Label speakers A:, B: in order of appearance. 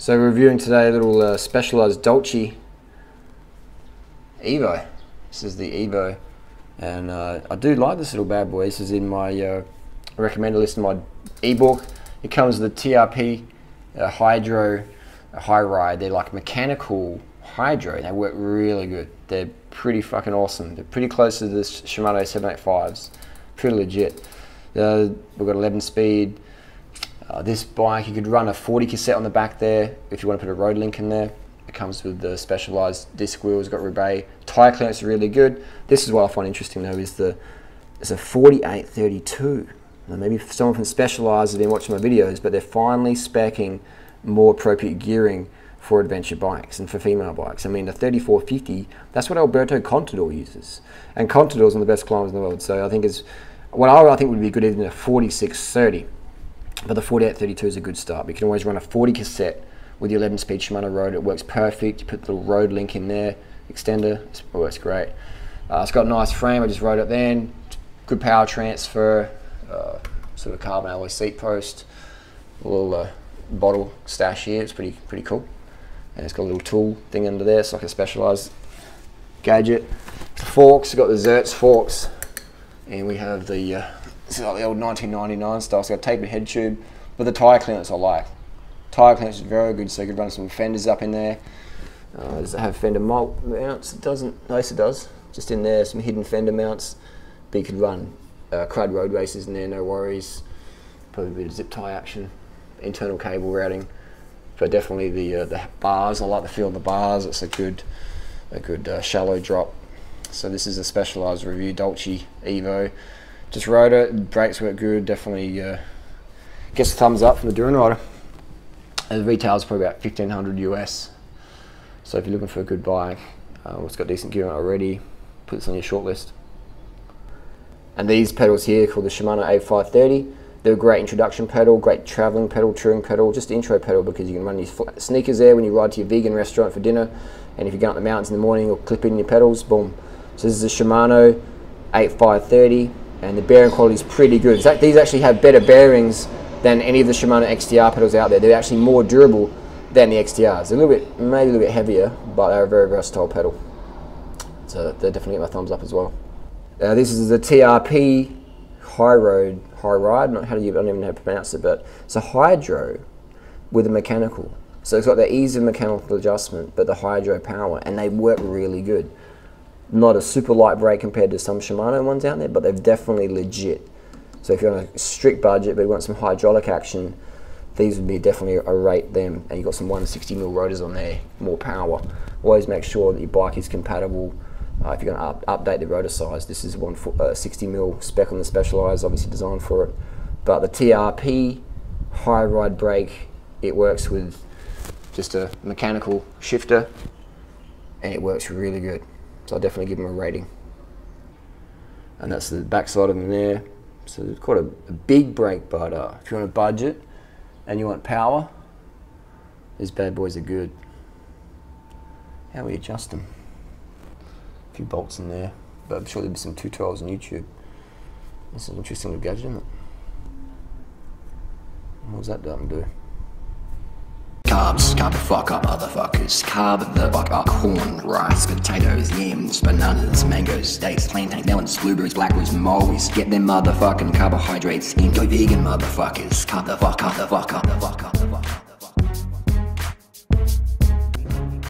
A: So reviewing today a little uh, specialized Dolce Evo. This is the Evo, and uh, I do like this little bad boy. This is in my uh, recommended list in my ebook. It comes with the TRP Hydro High Ride. They're like mechanical hydro. They work really good. They're pretty fucking awesome. They're pretty close to the Shimano 785s. Pretty legit. Uh, we've got 11 speed. Uh, this bike, you could run a 40 cassette on the back there if you want to put a road link in there. It comes with the specialized disc wheels, got Roubaix. Tire clearance really good. This is what I find interesting though, is the it's a 4832. Now maybe someone from Specialized has been watching my videos, but they're finally specking more appropriate gearing for adventure bikes and for female bikes. I mean, the 3450, that's what Alberto Contador uses. And Contador's one of the best climbers in the world. So I think it's, what I think would be good even a 4630 but the 4832 is a good start. You can always run a 40 cassette with your 11 speed Shimano Road. It works perfect. You put the road link in there, extender, it works great. Uh, it's got a nice frame, I just rode it then. Good power transfer, uh, sort of carbon alloy seat post, a little uh, bottle stash here, it's pretty pretty cool. And it's got a little tool thing under there, it's like a specialized gadget. Forks, got the Zertz forks, and we have the uh, it's like the old 1999 style. So got tapered head tube, but the tyre clearance I like. Tyre clearance is very good, so you could run some fenders up in there. Uh, does it have fender mount mounts? It doesn't. Yes, it does. Just in there, some hidden fender mounts. But you could run uh, Crud Roadracers in there, no worries. Probably a bit of zip tie action, internal cable routing. But definitely the uh, the bars. I like the feel of the bars. It's a good a good uh, shallow drop. So this is a specialized review, Dolce Evo just rode it. Brakes work good. Definitely uh, gets a thumbs up from the Durianrider. And the retail is probably about 1500 US. So if you're looking for a good bike, uh, it's got decent gear on already, put this on your shortlist. And these pedals here called the Shimano A530. They're a great introduction pedal, great traveling pedal, touring pedal, just intro pedal because you can run these sneakers there when you ride to your vegan restaurant for dinner. And if you go up the mountains in the morning you'll clip in your pedals, boom. So this is a Shimano A530 and the bearing quality is pretty good. Fact, these actually have better bearings than any of the Shimano XTR pedals out there. They're actually more durable than the XTRs. They're a little bit, maybe a little bit heavier, but they're a very versatile pedal. So they definitely get my thumbs up as well. Uh, this is the TRP High Road, High Ride, not how do you, I don't even know how to pronounce it, but it's a hydro with a mechanical. So it's got the ease of mechanical adjustment, but the hydro power, and they work really good not a super light brake compared to some Shimano ones out there, but they're definitely legit. So if you're on a strict budget but you want some hydraulic action, these would be definitely a rate them. And you've got some 160mm rotors on there, more power. Always make sure that your bike is compatible. Uh, if you're going to up, update the rotor size, this is one uh, 60 mil spec on the Specialized, obviously designed for it. But the TRP high ride brake, it works with just a mechanical shifter, and it works really good. So I'll definitely give them a rating. And that's the backside of them there. So it's quite a, a big brake, but uh, if you want a budget and you want power, these bad boys are good. How we adjust them? A few bolts in there, but I'm sure there'll be some tutorials on YouTube. This is an interesting little gadget, isn't it? What does that do?
B: Carbs, carb the fuck up, motherfuckers. Carb the fuck up. Corn, rice, potatoes, yams, bananas, mangoes, dates, plantain, melons, blueberries, blackberries, mulberries. Get them motherfucking carbohydrates in. Go vegan, motherfuckers. Carb the fuck up, the fuck up, the fuck up, the fuck up.